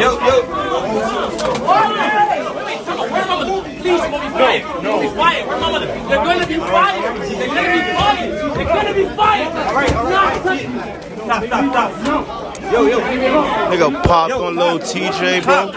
Yo, yo. Where my mother? Please, be quiet. No. Be fired. Where my mother? They're gonna be fired. They're gonna be fired. They're gonna be fired. All right, all right. Stop, stop, stop. No. Yo, yo. Nigga popped on Lil Tjay, bro.